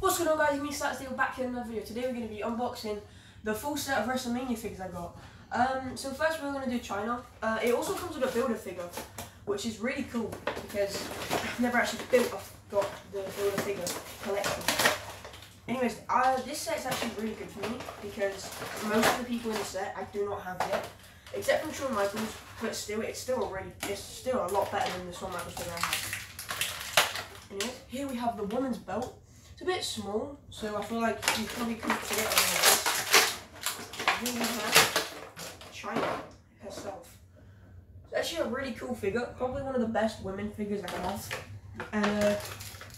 What's going on guys, it's me Saturday, back here in another video. Today we're going to be unboxing the full set of WrestleMania figures I got. Um, so first we're going to do Chyna. Uh, it also comes with a builder figure, which is really cool because I've never actually built, I've got the builder figure collection. Anyways, uh, this set's actually really good for me because most of the people in the set I do not have yet. Except from Shawn Michaels, but still, it's still already, it's still a lot better than the Shawn Michaels figure I have. Anyways, here we have the woman's belt. It's a bit small, so I feel like you probably couldn't fit it on this. Here we have Chyna herself. It's actually a really cool figure, probably one of the best women figures I have. And uh,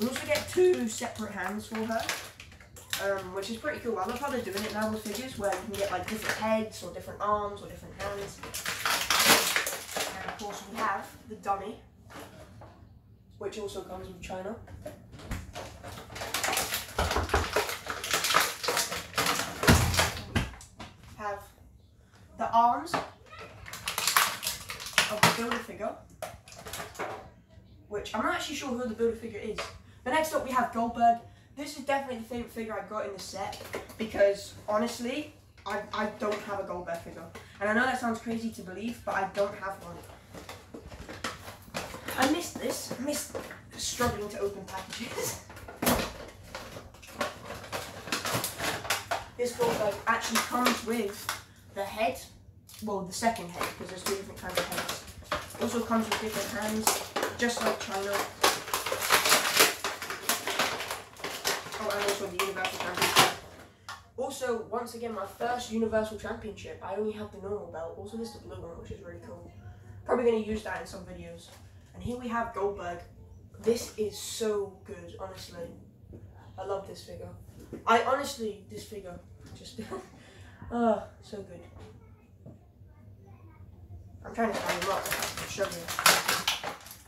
we also get two separate hands for her um, which is pretty cool. I love how they're doing it now with figures, where you can get like different heads or different arms or different hands. And of course we have the dummy, which also comes with Chyna. Have arms of oh, the builder figure, which I'm not actually sure who the builder figure is. But next up we have Goldberg, this is definitely the favourite figure I got in the set because honestly, I, I don't have a Goldberg figure. And I know that sounds crazy to believe, but I don't have one. I missed this. I missed struggling to open packages. this Goldberg actually comes with the head, well the second head, because there's two different kinds of heads. Also comes with different hands, just like Chyna. Oh, and also the Universal Championship. Also, once again, my first Universal Championship. I only have the normal belt. Also, this is the blue one, which is really cool. Probably going to use that in some videos. And here we have Goldberg. This is so good, honestly. I love this figure. I honestly, this figure, just, oh, so good. I'm trying to him up, show you.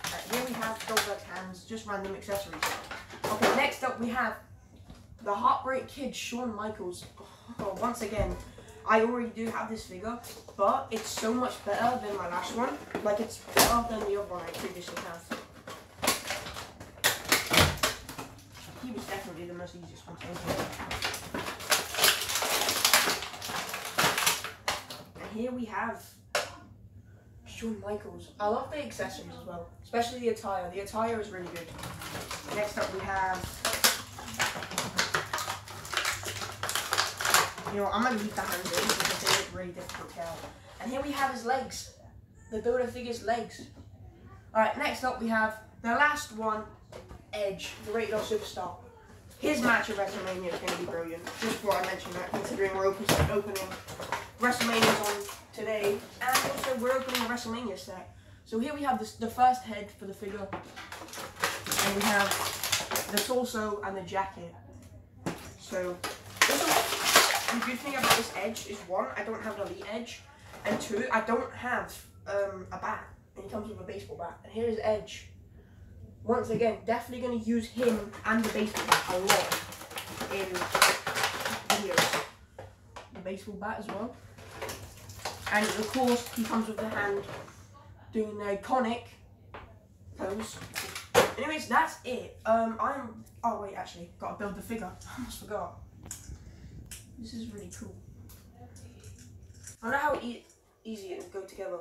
Right, here we have Goldberg's hands, just random accessories. Okay, next up we have the Heartbreak Kid, Shawn Michaels. Oh, once again, I already do have this figure, but it's so much better than my last one. Like, it's better than the other one I previously have. He was definitely the most easiest one to. And here we have Shawn Michaels. I love the accessories as well, especially the attire. The attire is really good. Next up we have You know, I'm gonna leave the hands in because they look really difficult to tell. And here we have his legs. The builder figure's legs. Alright, next up we have the last one, Edge, the Rated R Superstar. His match at WrestleMania is going to be brilliant. Just thought I mention that, considering we're opening WrestleMania's on today, and also we're opening a WrestleMania set. So here we have the first head for the figure, and we have the torso and the jacket. So, the good thing about this edge is one, I don't have an elite edge, and two, I don't have um, a bat. And he comes with a baseball bat. And here is Edge. Once again, definitely going to use him and the baseball bat a lot in videos. The baseball bat as well. And of course, he comes with the hand doing the iconic pose. Anyways, that's it. Um, I'm. Oh wait, actually, got to build the figure. I almost forgot. This is really cool. I know how e easy it go together.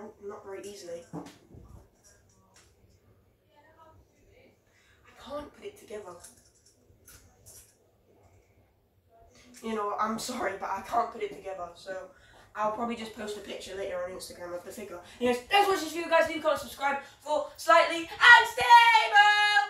Oh, not very easily. I can't put it together. You know, I'm sorry, but I can't put it together, so I'll probably just post a picture later on Instagram of the figure. Anyways, thanks for watching this video, guys. Leave a comment, subscribe for Slightly Stay!